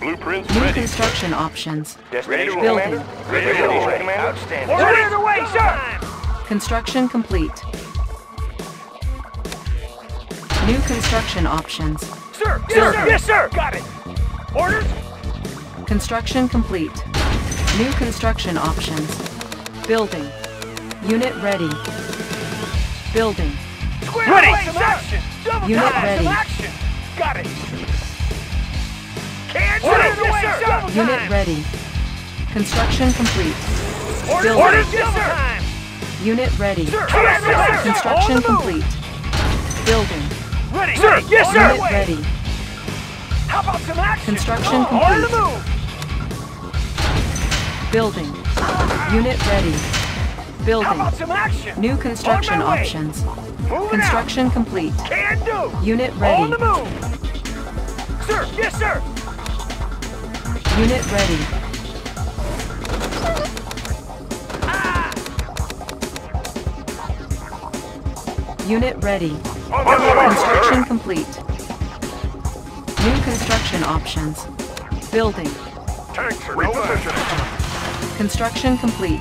Blueprints New ready. construction options. Ready Building. Commander? Ready to roll, Commander? Outstanding. Order the way, sir! Construction complete. New construction options. Sir! Yes, sir! Yes, sir! Got it! Orders? Construction complete. New construction options. Building. Unit ready. Building. Square ready, away, some action! Unit ready. some action! Got it! Can Order the way, sir! Double Unit time. ready. Construction complete. Orders, Building. orders, yes, sir! Time. Unit ready. Sir, yes, sir! Construction On the move. complete. Building. Ready, sir! Yes, sir! Unit ready. How about some action? Construction Come on, On the complete. move! Building. Unit ready. How Building. about some action? New construction On my way. options. Moving Construction complete. Can do! Unit On ready. the move! Sir, yes, sir! Unit ready. Unit ready. Construction complete. New construction options. Building. Tanks are in position. Construction complete.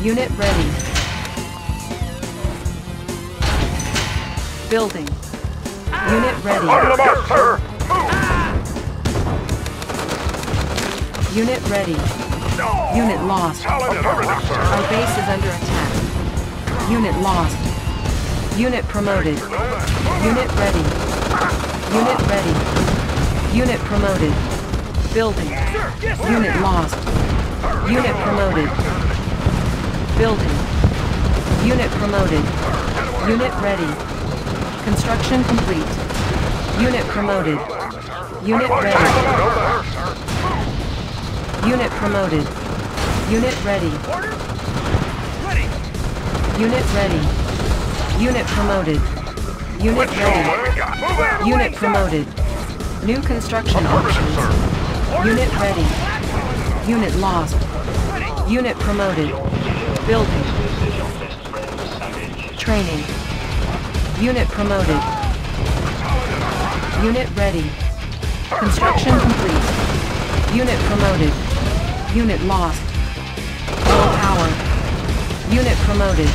Unit ready. Building. Unit On ready. the mark, sir. Unit ready. Unit lost. Our base is under attack. Unit lost. Unit promoted. Unit ready. Unit ready. Unit promoted. Building. Unit lost. Unit promoted. Building. Unit promoted. Unit ready. Construction complete. Unit promoted. Unit ready. Unit promoted. Unit ready. Order? Ready! Unit ready. Unit promoted. Unit ready. Of the Unit promoted. New construction options. Unit ready. Unit lost. Unit promoted. Building. Training. Unit promoted. Unit ready. Construction complete. Unit promoted. Unit lost. Low power. Unit promoted.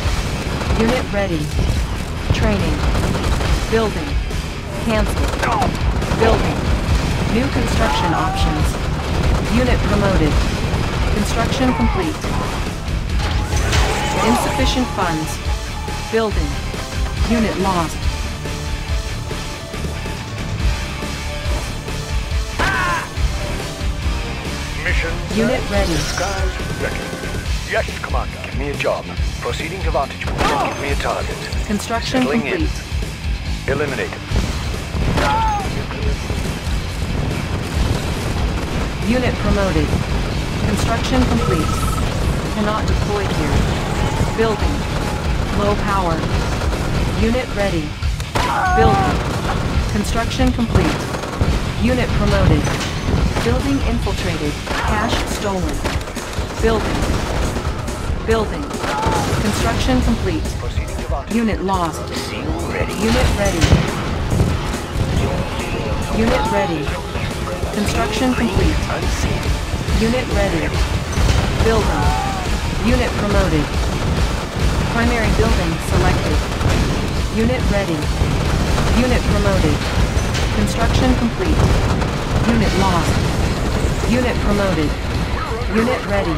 Unit ready. Training. Building. Cancel. Building. New construction options. Unit promoted. Construction complete. Insufficient funds. Building. Unit lost. Mission Unit ready. Skies ready. Yes, Commander. Give me a job. Proceeding to vantage point. Oh! Give me a target. Construction Settling in. complete. Eliminate. Unit promoted. Construction complete. Cannot deploy here. Building. Low power. Unit ready. Building. Construction complete. Unit promoted. Building infiltrated. Cash stolen. Building. Building. Construction complete. Unit lost. Unit ready. Unit ready. Construction complete. Unit ready. Building. Unit promoted. Primary building selected. Unit ready. Unit promoted. Construction complete. Unit lost. Unit promoted. Unit ready.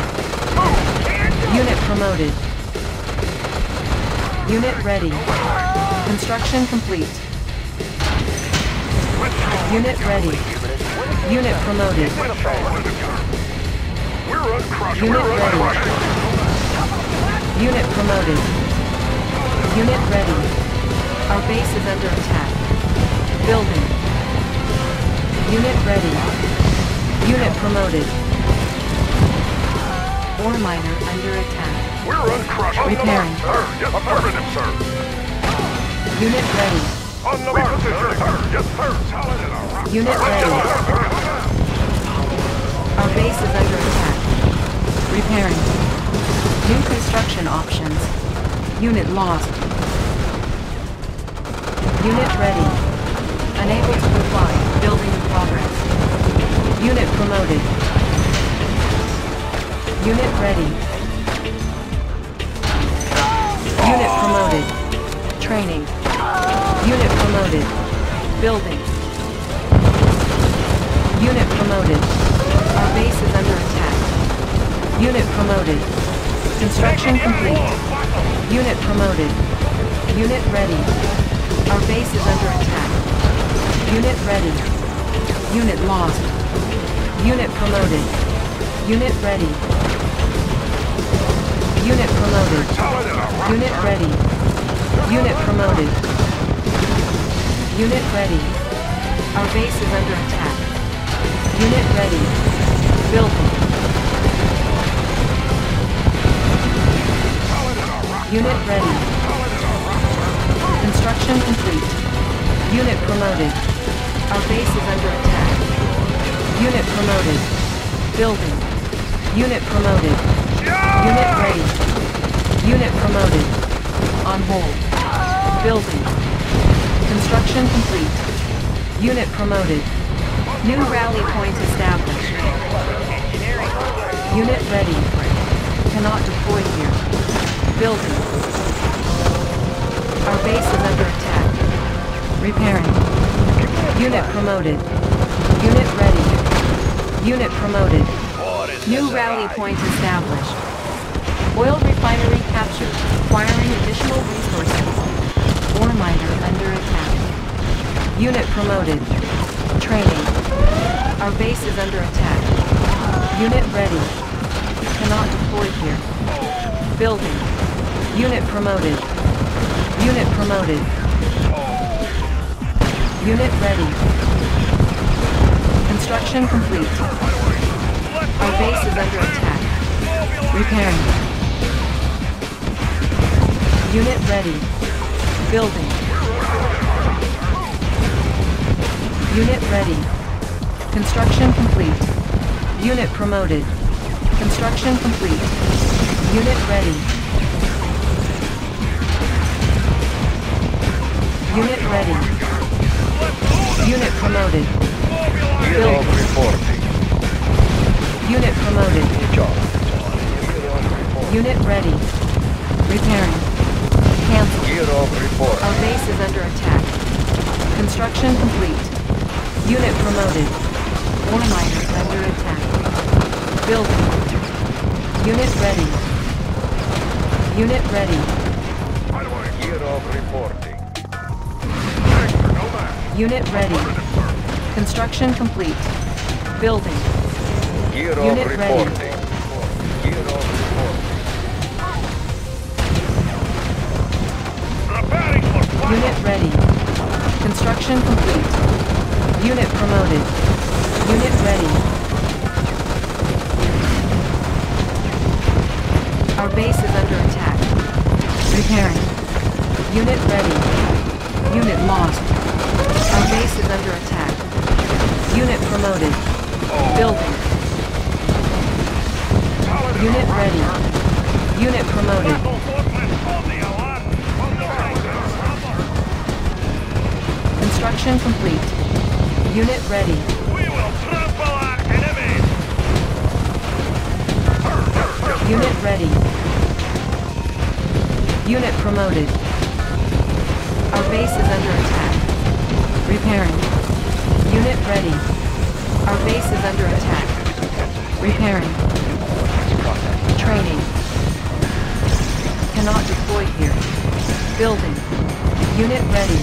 Unit promoted. Unit ready. Construction complete. Unit ready. Unit promoted. Unit ready. Unit promoted. Unit ready. Our base is under attack. Building. Unit ready. Unit promoted. Ore miner under attack. We're uncrushed. On Repairing. sir. Yes, affirmative, sir. Unit ready. On the mark, sir. Yes, sir. Solid as a rock. Unit ready. Our base is under attack. Repairing. New construction options. Unit lost. Unit ready. Unable to comply. Progress. Unit promoted. Unit ready. Unit promoted. Training. Unit promoted. Building. Unit promoted. Our base is under attack. Unit promoted. Construction complete. Unit promoted. Unit ready. Our base is under attack. Unit ready. Unit lost. Unit promoted. Unit ready. Unit promoted. Unit ready. Unit promoted. Unit ready. Our base is under attack. Unit ready. Building. Unit ready. Construction complete. Unit promoted. Our base is under attack. Unit promoted. Building. Unit promoted. Unit ready. Unit promoted. On hold. Building. Construction complete. Unit promoted. New rally point established. Unit ready. Cannot deploy here. Building. Our base is under attack. Repairing. Unit promoted. Unit promoted. New rally point established. Oil refinery captured, requiring additional resources. Ore miner under attack. Unit promoted. Training. Our base is under attack. Unit ready. Cannot deploy here. Building. Unit promoted. Unit promoted. Unit ready. Construction complete. Our base is under attack. Repairing. Unit ready. Building. Unit ready. Construction complete. Unit promoted. Construction complete. Unit ready. Unit ready. Unit promoted. Gear of reporting. Unit promoted. Job. Unit ready. Repairing. Cancel. Gear of reporting. Our base is under attack. Construction complete. Unit promoted. Ore miner under attack. Building. Unit ready. Unit ready. By Gear of reporting. Unit ready. Construction complete. Building. Gear Unit ready. reporting. Gear of reporting. Preparing for flight. Unit ready. Construction complete. Unit promoted. Unit ready. Our base is under attack. Repairing. Unit ready. Unit lost. Our base is under attack. Unit promoted. Building. Unit ready. Unit promoted. Construction complete. Unit ready. Unit ready. Unit promoted. Our base is under attack. Repairing. Unit ready. Our base is under attack. Repairing. Training. Cannot deploy here. Building. Unit ready.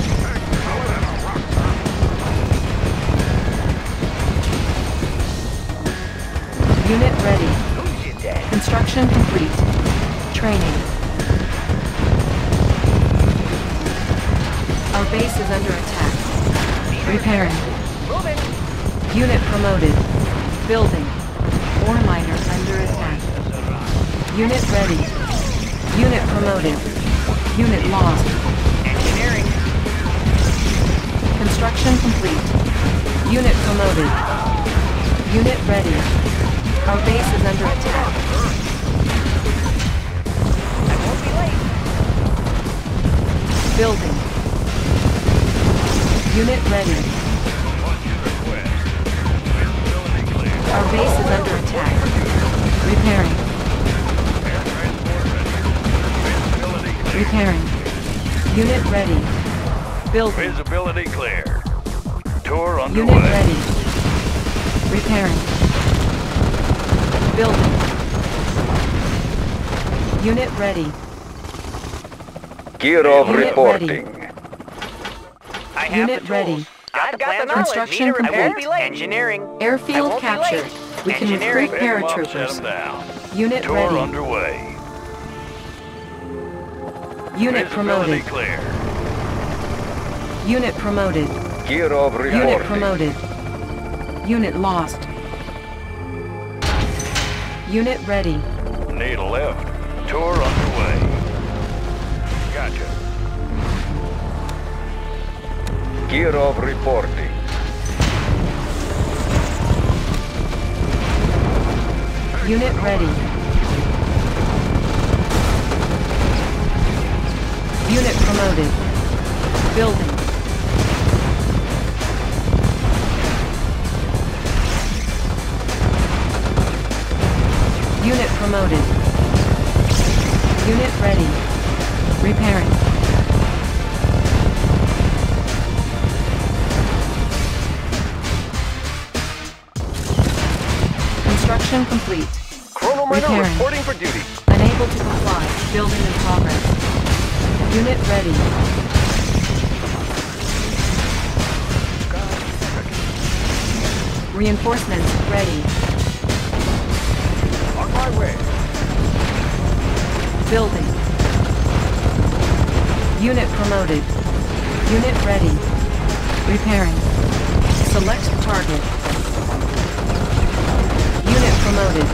Unit ready. Construction complete. Training. Our base is under attack. Repairing. Unit promoted. Building. Ore miner under attack. Unit ready. Unit promoted. Unit lost. Engineering. Construction complete. Unit promoted. Unit ready. Our base is under attack. I won't be late. Building. Unit ready. Our base is under attack. Repairing. Repairing. Unit ready. Building. Visibility clear. Tour underway. Unit ready. Repairing. Building. Unit ready. Gear of Unit reporting. Ready. I have Unit the tools. ready. Got the got plans the on. Construction Need a repair? complete. Be late. Engineering. Airfield won't captured. We can Engineering. recruit Pick 'em up, paratroopers. down. Unit Tour ready. underway. Unit promoted. clear. Unit promoted. Kirov Unit reporting. promoted. Unit lost. Unit ready. Need a lift. Tour underway. Kirov reporting. Unit ready. Unit promoted. Building. Unit promoted. Unit ready. Repairing. Construction complete. Chronominer Repairing. reporting for duty. Unable to comply. Building in progress. Unit ready. Reinforcements ready. On my way. Building. Unit promoted. Unit ready. Repairing. Select target. Unit promoted.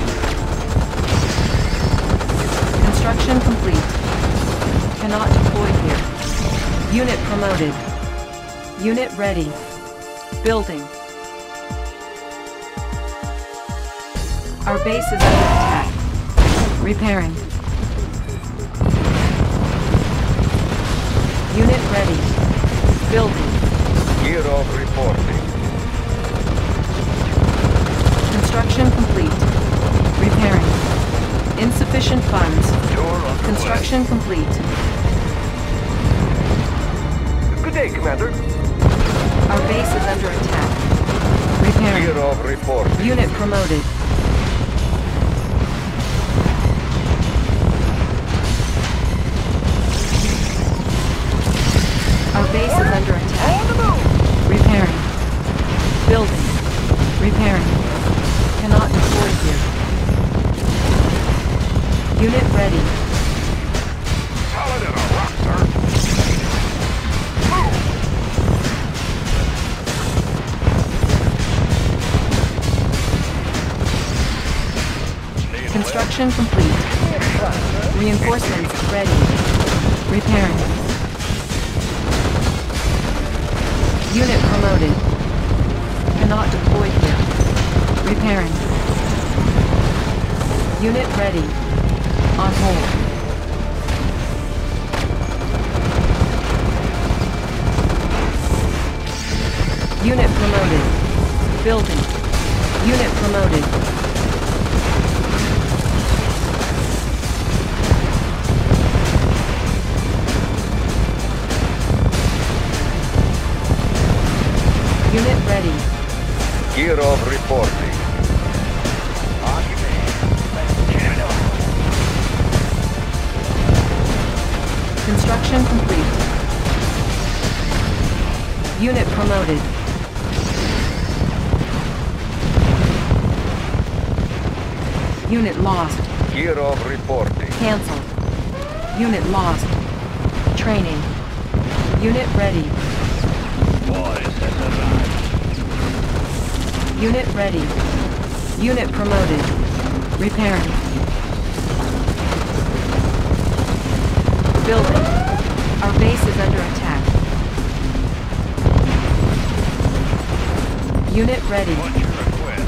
Construction complete. Cannot deploy here. Unit promoted. Unit ready. Building. Our base is under attack. Repairing. Unit ready. Building. Kirov reporting. Construction Insufficient funds. Construction complete. Good day, Commander. Our base is under attack. Repairing. Unit promoted. Unit promoted. Unit lost. Kirov reporting. Cancelled. Unit lost. Training. Unit ready. Boys has arrived. Unit ready. Unit promoted. Repairing. Building. Our base is under attack. Unit ready. What's your request?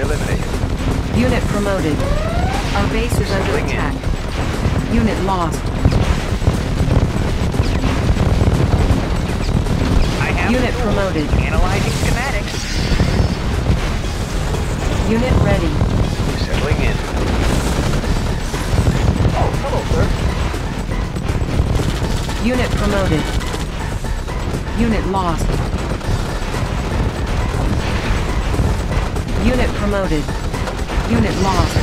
Eliminated. Unit promoted. Our base is under in. attack. Unit lost. I have Unit promoted. Analyzing schematics. Unit ready. Settling in. Oh, hello, sir. Unit promoted. Unit lost. Unit promoted. Unit lost.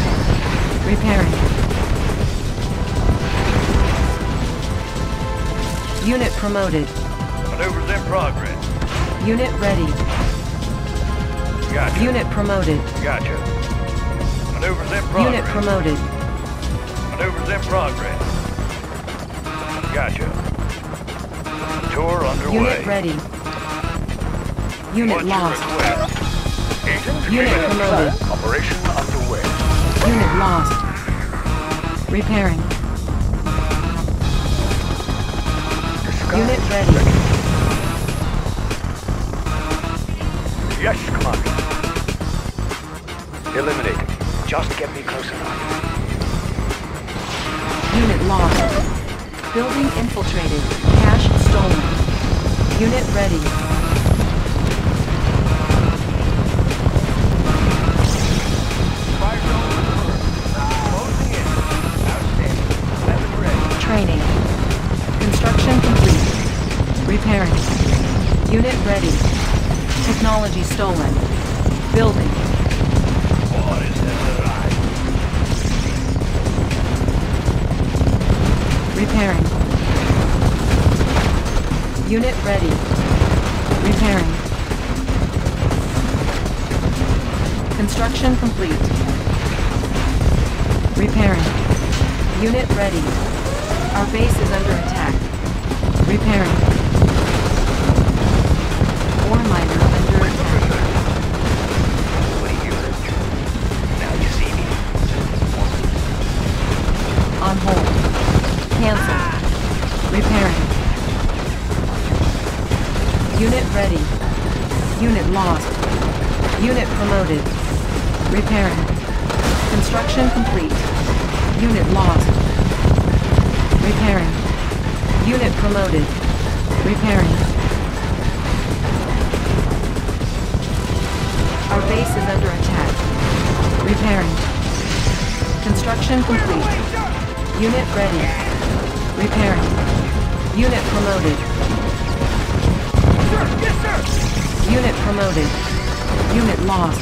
Repairing. Unit promoted. Maneuvers in progress. Unit ready. Gotcha. Unit promoted. Gotcha. Maneuvers in progress. Unit promoted. Maneuvers in progress. Gotcha. Tour underway. Unit ready. Unit What's lost. Agent, Unit promoted. Operation underway. Unit lost. Repairing. Unit ready. Yes, Commander. Eliminated. Just get me close enough. Unit lost. Building infiltrated. Cash stolen. Unit ready. Unit ready. Technology stolen. Building. Repairing. Unit ready. Repairing. Construction complete. Repairing. Unit ready. Our base is under attack. Repairing. On hold. Cancel. Repairing. Unit ready. Unit lost. Unit promoted. Repairing. Construction complete. Unit lost. Repairing. Unit promoted. Repairing. Base is under attack. Repairing. Construction complete. Unit ready. Repairing. Unit promoted. Yes, sir. Unit promoted. Unit lost.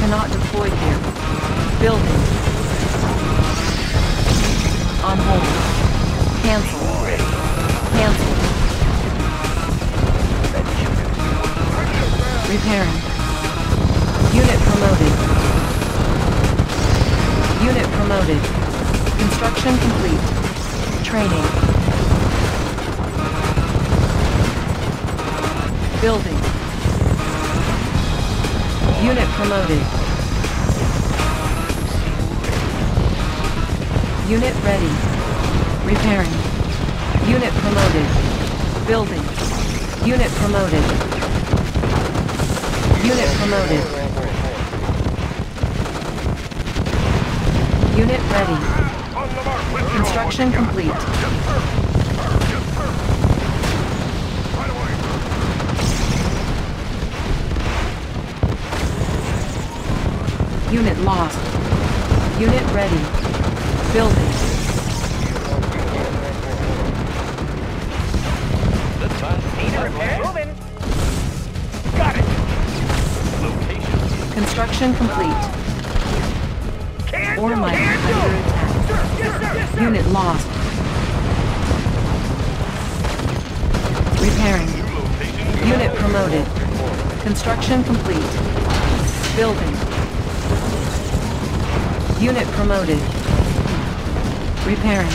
Cannot deploy here. Building. On hold. Cancel. Cancel. Repairing. Unit promoted. Unit promoted. Construction complete. Training. Building. Unit promoted. Unit ready. Repairing. Unit promoted. Building. Unit promoted. Unit promoted. Unit ready. Construction complete. Unit lost. Unit ready. Building. Construction complete. Can Ore under attack. Yes, sir. Yes, sir. Unit lost. Repairing. Unit promoted. Construction complete. Building. Unit promoted. Repairing.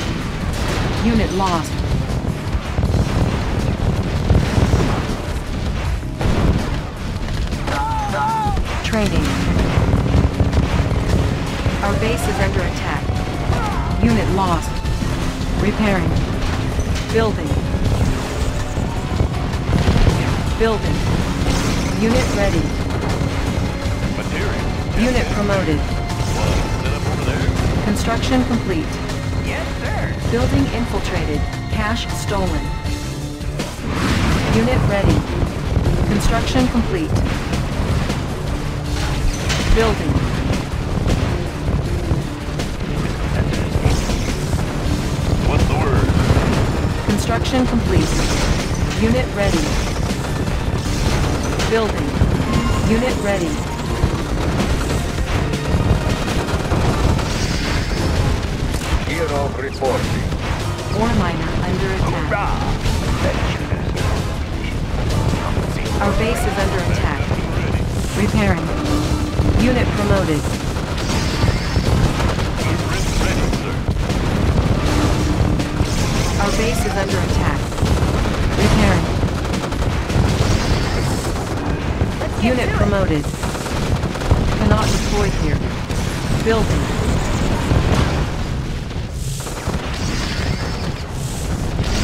Unit lost. Training. Our base is under attack. Unit lost. Repairing. Building. Building. Unit ready. Material. Unit promoted. Set up over there. Construction complete. Yes, sir. Building infiltrated. Cash stolen. Unit ready. Construction complete. Building. What's the word? Construction complete. Unit ready. Building. Unit ready. Hero reporting. Ore miner under attack. Our base is under attack. Repairing. Unit promoted. Our base is under attack. Repairing. Unit promoted. Cannot deploy here. Building.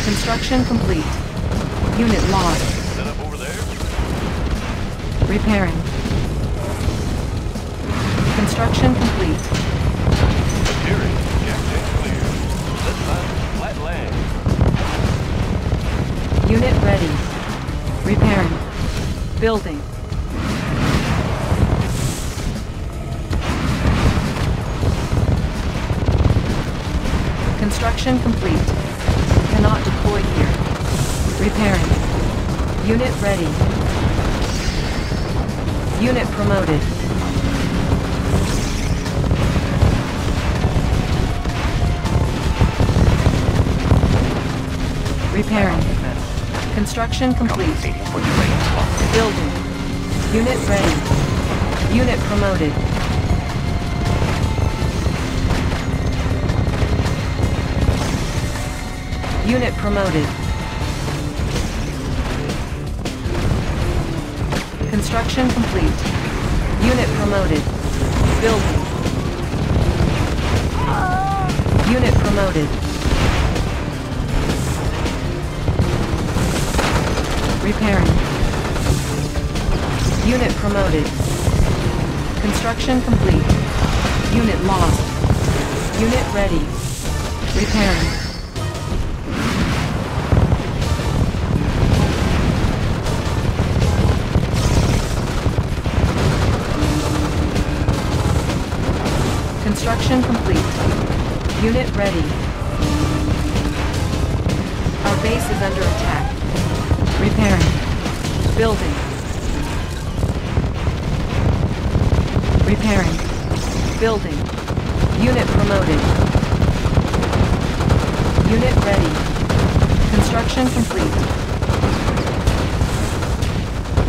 Construction complete. Unit lost. Set up over there. Repairing. Construction complete. Check, check, clear. Flat land. Unit ready. Repairing. Building. Construction complete. Cannot deploy here. Repairing. Unit ready. Unit promoted. Repairing. Construction complete. Building. Unit ready. Unit promoted. Unit promoted. Construction complete. Unit promoted. Building. Unit promoted. Repairing. Unit promoted. Construction complete. Unit lost. Unit ready. Repairing. Construction complete. Unit ready. Our base is under attack. Repairing. Building. Repairing. Building. Unit promoted. Unit ready. Construction complete.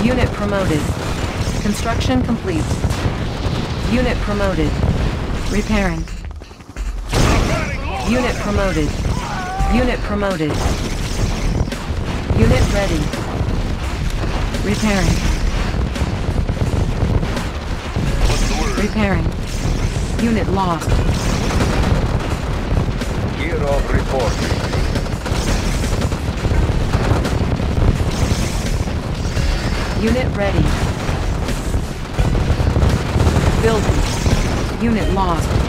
Unit promoted. Construction complete. Unit promoted. Repairing. Unit promoted. Unit promoted. Unit ready. Repairing. What's the word? Repairing. Unit lost. Hero reporting. Unit ready. Building. Unit lost.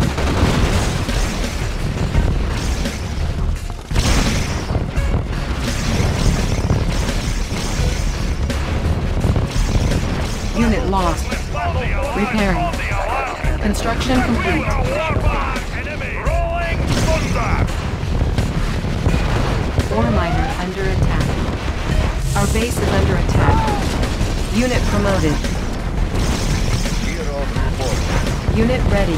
Unit lost. Repairing. Construction complete. Ore miner under attack. Our base is under attack. Unit promoted. Unit ready.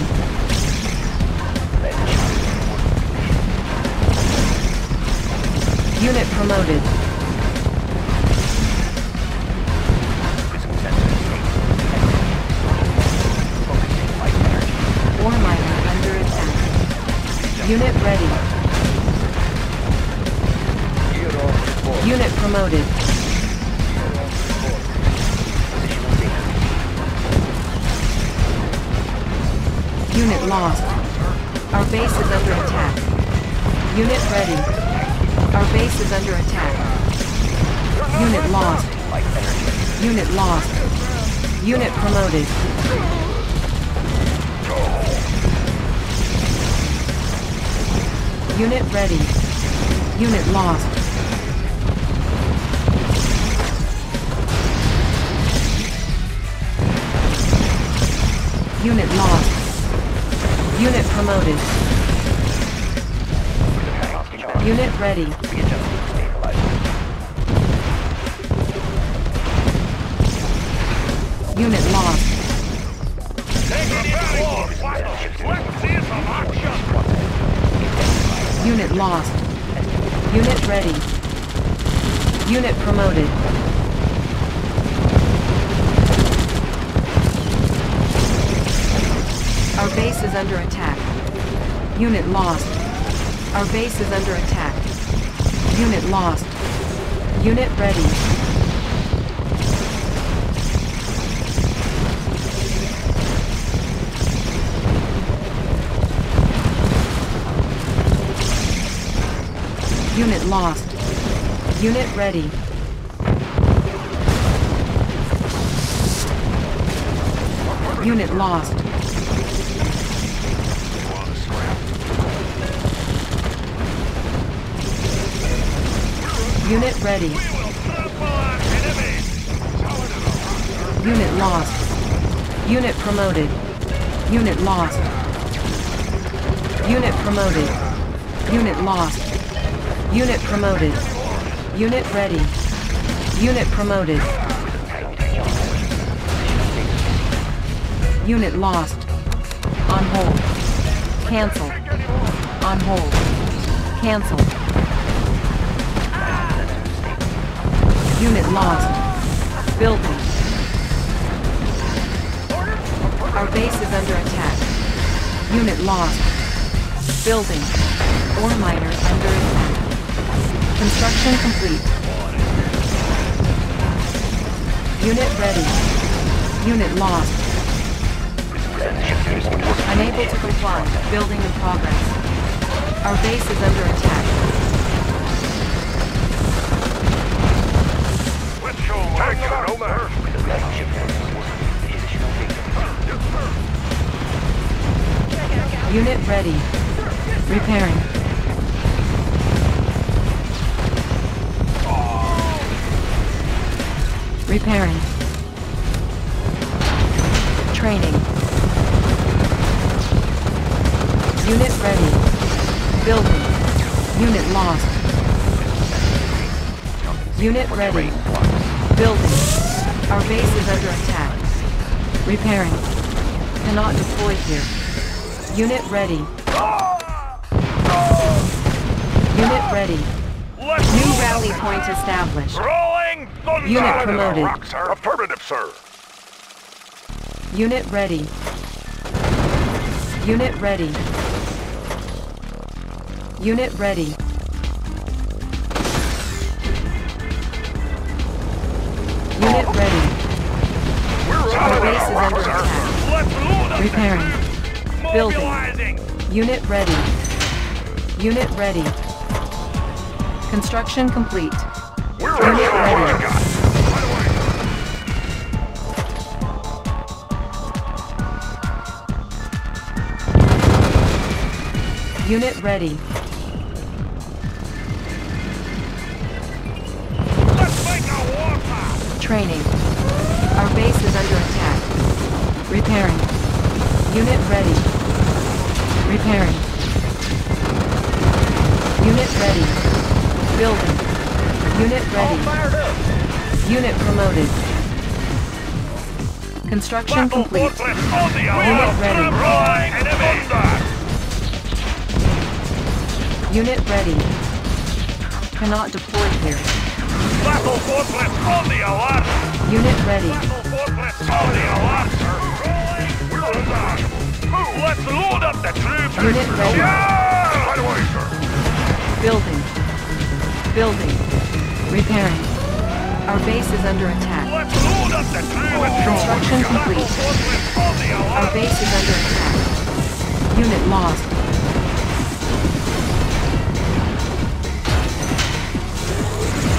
Unit promoted. Unit ready. Unit promoted. Unit lost. Our base is under attack. Unit ready. Our base is under attack. Unit lost. Unit lost. Unit promoted. Unit ready. Unit lost. Unit lost. Unit promoted. Unit ready. Unit lost. Unit lost. Unit ready. Unit promoted. Our base is under attack. Unit lost. Our base is under attack. Unit lost. Unit ready. Unit lost. Unit ready. Unit lost. Unit ready. Unit lost. Unit promoted. Unit lost. Unit promoted. Unit lost. Unit promoted. Unit ready. Unit promoted. Unit lost. On hold. Cancel. On hold. Cancel. Unit lost. Building. Our base is under attack. Unit lost. Building. Ore miner under attack. Construction complete. Unit ready. Unit lost. Unable to comply. Building in progress. Our base is under attack. Unit ready. Repairing. Repairing. Training. Unit ready. Building. Unit lost. Unit ready. Building. Our base is under attack. Repairing. Cannot deploy here. Unit ready. Unit ready. New rally point established. Unit promoted. Rock, sir. Affirmative, sir. Unit ready. Unit ready. Unit ready. Unit ready. Our base is under attack. Let's load up Repairing. Building. Unit ready. Unit ready. Construction complete. Unit ready. Unit ready. Let's make a warpath. Training. Our base is under attack. Repairing. Unit ready. Repairing. Unit ready. Building. Unit ready. Unit promoted. Construction complete. fortress on the Unit ready. Unit ready. Cannot deploy here. Battle fortress on the alarm. Unit ready. Battle fortress on the alarm, sir. We're let's load up the troops. Unit ready. Yeah! Right away, sir. Building. Building. Repairing. Our base is under attack. Let's load up the troops. Construction complete. Battle fortress on the Our base is under attack. Unit lost.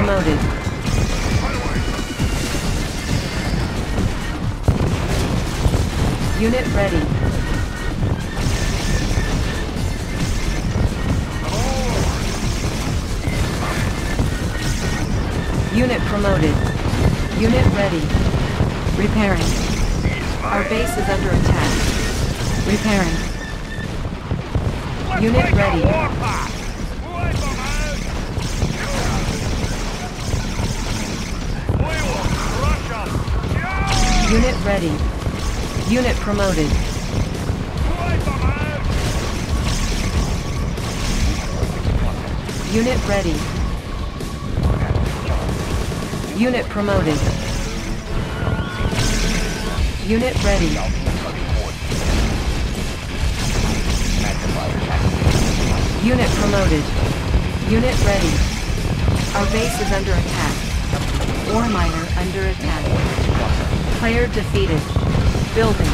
Promoted. Unit ready. Unit promoted. Unit ready. Repairing. Our base is under attack. Repairing. Unit ready. Unit ready. Unit promoted. Unit ready. Unit promoted. Unit ready. Unit promoted. Unit ready. Our base is under attack. Ore miner under attack. Player defeated. Building.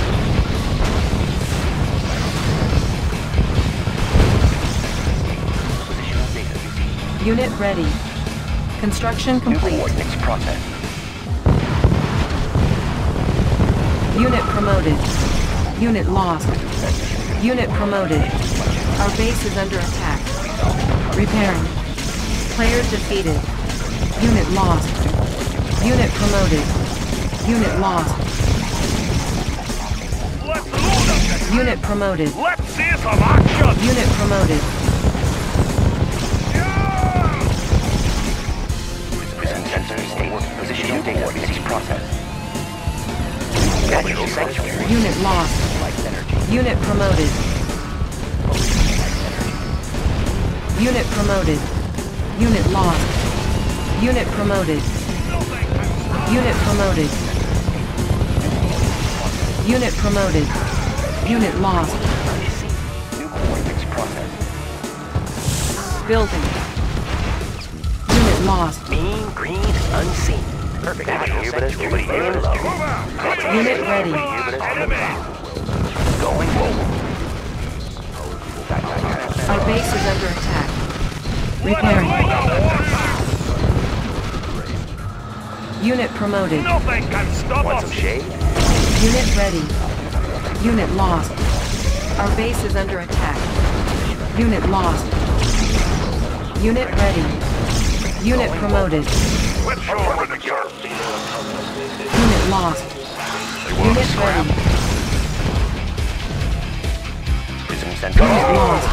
Unit ready. Construction complete. New Coordinates processed. Unit promoted. Unit lost. Unit promoted. Our base is under attack. Repairing. Player defeated. Unit lost. Unit promoted. Unit lost. Unit promoted. Let's see some action! Unit promoted. Unit lost. Unit promoted. Unit promoted. Unit lost. Unit promoted. Unit promoted. Unit promoted. Unit lost. New coordinates processed. Building. Unit lost. Mean, green, unseen. Perfect. Natural sanctuary. Aim low. Move out! Unit ready. Going forward. Our base is under attack. Repairing. make a warpath! Unit promoted. Nothing can stop Want us! some shade? Unit ready. Unit lost. Our base is under attack. Unit lost. Unit ready. Unit promoted. Unit lost. Unit ready. Unit lost.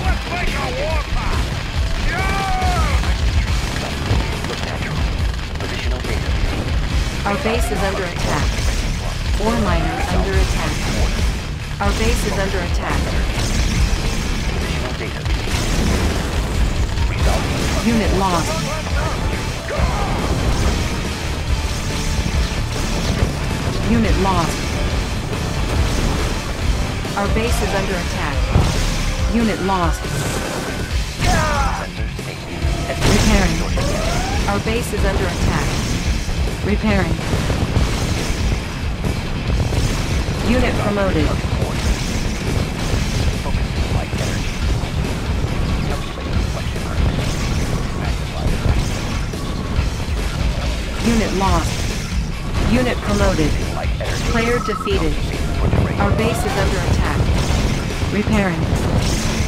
Let's make a! Our base is under attack. Ore miner under attack. Our base is under attack. Unit lost. Unit lost. Our base is under attack. Unit lost. Repairing. Our base is under attack. Repairing. Unit promoted. Unit lost. Unit promoted. Player defeated. Our base is under attack. Repairing.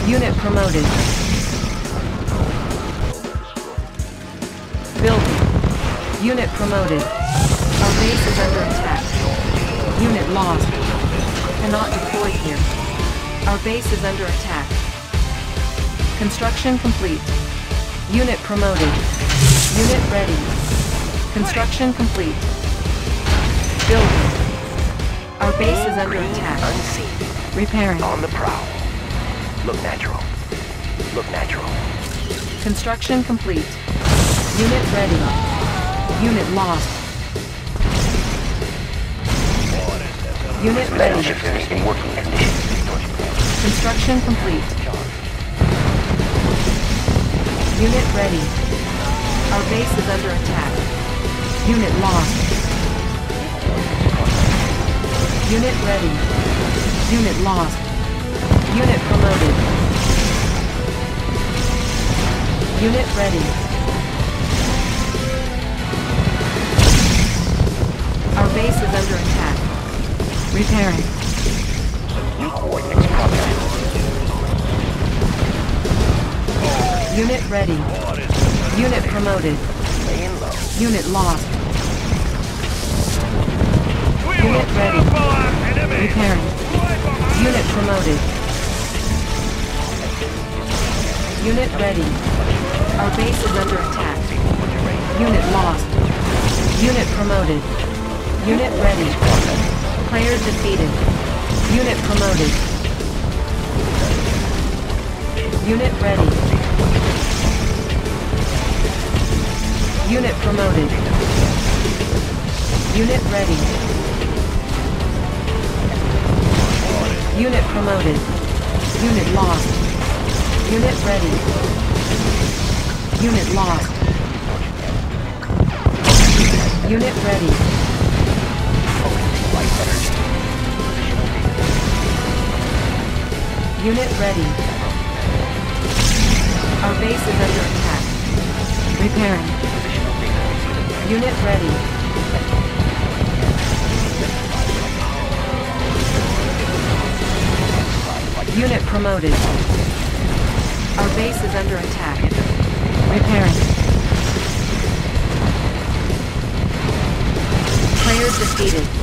Unit promoted. Unit promoted. Our base is under attack. Unit lost. Cannot deploy here. Our base is under attack. Construction complete. Unit promoted. Unit ready. Construction complete. Building. Our base is under attack. Unseen. Repairing. On the prowl. Look natural. Look natural. Construction complete. Unit ready. Unit lost. Unit ready. In working condition. Construction complete. Unit ready. Our base is under attack. Unit lost. Unit ready. Unit lost. Unit promoted. Unit ready. Base is under attack. Repairing. Unit ready. Unit promoted. Unit lost. Unit ready. Repairing. Unit promoted. Unit ready. Our base is under attack. Unit lost. Unit promoted. Unit ready. Player defeated. Unit promoted. Unit ready. Unit promoted. Unit ready. Unit promoted. Unit lost. Unit ready. Unit lost. Unit ready. Unit ready. Our base is under attack. Repairing. Unit ready. Unit promoted. Our base is under attack. Repairing. Players defeated.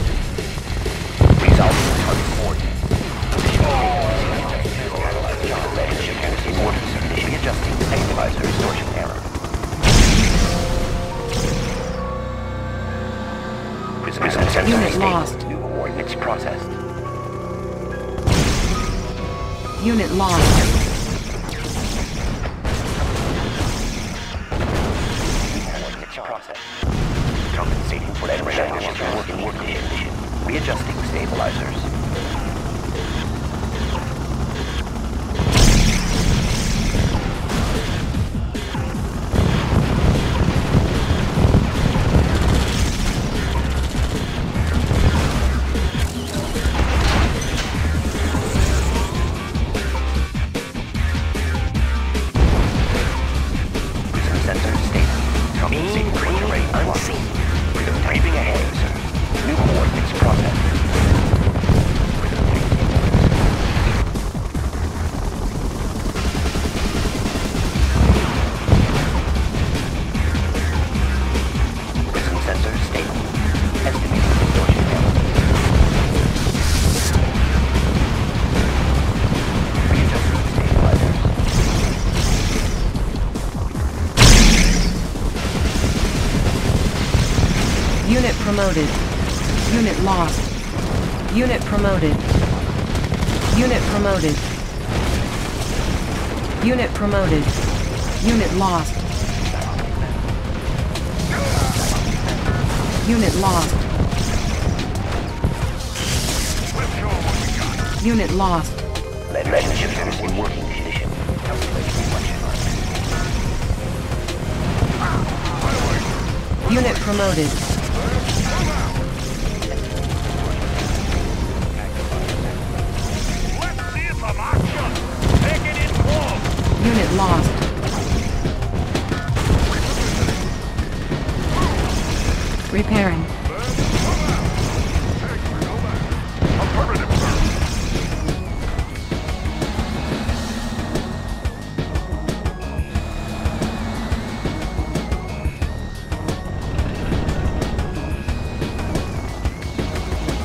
Resolving target coordinates. Position in stabilizer distortion error. Prism Unit lost. New coordinates processed. Unit lost. Coordinates processed. Compensating for energy working work condition. Readjusting stabilizers. Lost. Unit promoted. Unit promoted. Unit promoted. Unit lost. Unit lost. Unit lost. In working. Unit promoted. Unit lost. Repairing.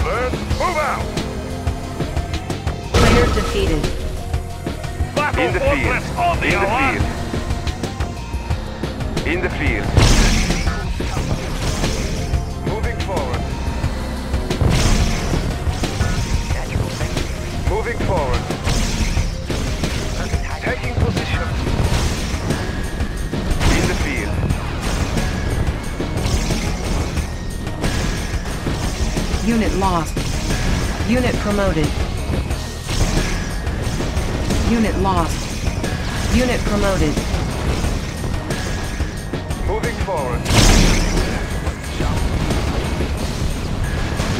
Let's move out. Player defeated. Battle In the field. fortress on the In the field. In the field. Moving forward. Moving forward. Taking position. In the field. Unit lost. Unit promoted. Unit lost. Unit promoted. Moving forward.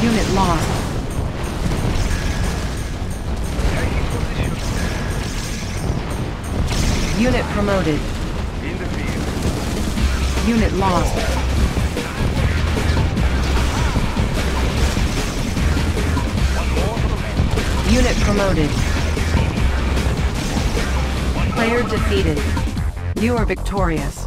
Unit lost. Taking position. Unit promoted. In the field. Unit lost. Unit promoted. Player defeated. You are victorious.